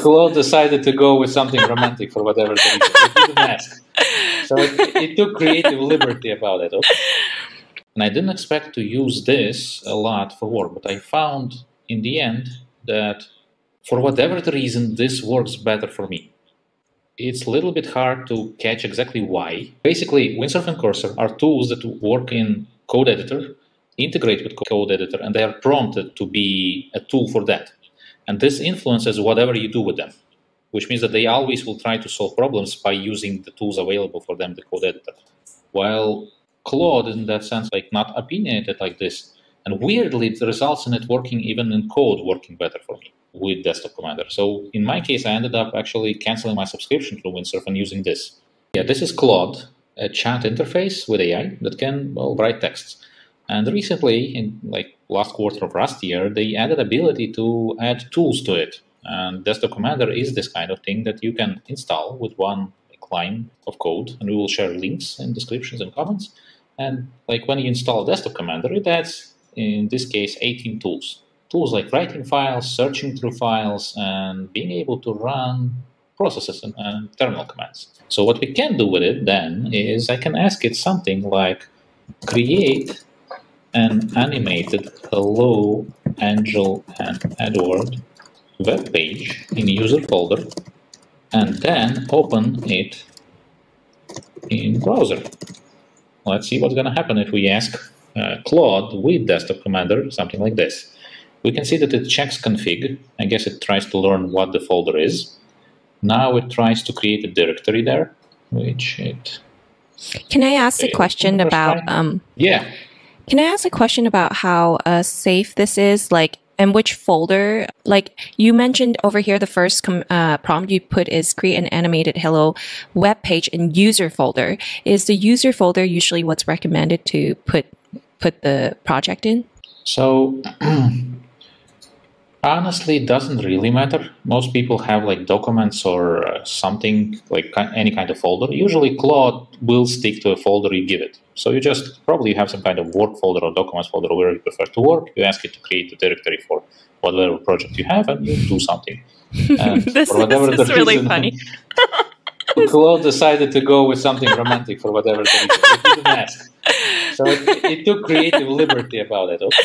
Claude decided to go with something romantic for whatever reason. So it, it took creative liberty about it. Okay? And I didn't expect to use this a lot for work, but I found in the end that for whatever the reason, this works better for me. It's a little bit hard to catch exactly why. Basically, Windsurf and Cursor are tools that work in Code Editor, integrate with Code Editor, and they are prompted to be a tool for that. And this influences whatever you do with them, which means that they always will try to solve problems by using the tools available for them, the code editor. While Claude, in that sense, like not opinionated like this, and weirdly, it results in it working even in code working better for me with Desktop Commander. So in my case, I ended up actually canceling my subscription to Windsurf and using this. Yeah, this is Claude, a chat interface with AI that can well, write texts. And recently, in like last quarter of last year, they added ability to add tools to it. And Desktop Commander is this kind of thing that you can install with one line of code, and we will share links and descriptions and comments. And like when you install Desktop Commander, it adds, in this case, 18 tools. Tools like writing files, searching through files, and being able to run processes and, and terminal commands. So what we can do with it then is I can ask it something like create an animated Hello Angel and Edward web page in user folder and then open it in browser. Let's see what's going to happen if we ask uh, Claude with desktop commander something like this. We can see that it checks config. I guess it tries to learn what the folder is. Now it tries to create a directory there, which it. Can I ask a question about? Um, yeah. Can I ask a question about how uh, safe this is? Like, and which folder? Like you mentioned over here, the first uh, prompt you put is create an animated hello web page in user folder. Is the user folder usually what's recommended to put put the project in? So honestly it doesn't really matter. Most people have like documents or uh, something like any kind of folder. Usually claude will stick to a folder you give it. So you just probably have some kind of work folder or documents folder where you prefer to work. You ask it to create a directory for whatever project you have and you do something. And this, for whatever this is really reason, funny. Claude decided to go with something romantic for whatever the reason. It didn't ask. So it, it took creative liberty about it okay?